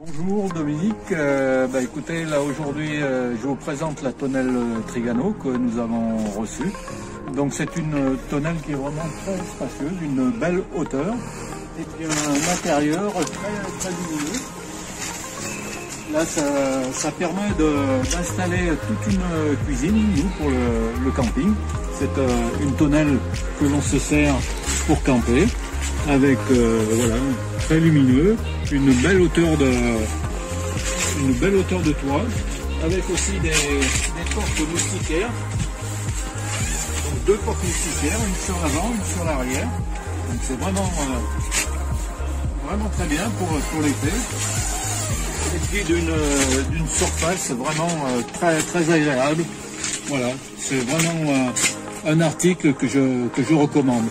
Bonjour Dominique, euh, bah, écoutez là aujourd'hui euh, je vous présente la tonnelle euh, Trigano que nous avons reçue. Donc c'est une tonnelle qui est vraiment très spacieuse, une belle hauteur et puis un intérieur très, très lumineux. Là ça, permet d'installer toute une cuisine nous pour le, le camping. C'est une tonnelle que l'on se sert pour camper avec voilà très lumineux une belle hauteur de, une belle hauteur de toit, avec aussi des, portes moustiquaires. Donc deux portes moustiquaires, une sur l'avant, une sur l'arrière. Donc c'est vraiment, euh, vraiment très bien pour, pour l'été. Et puis d'une surface vraiment euh, très, très agréable. Voilà, c'est vraiment euh, un article que je, que je recommande.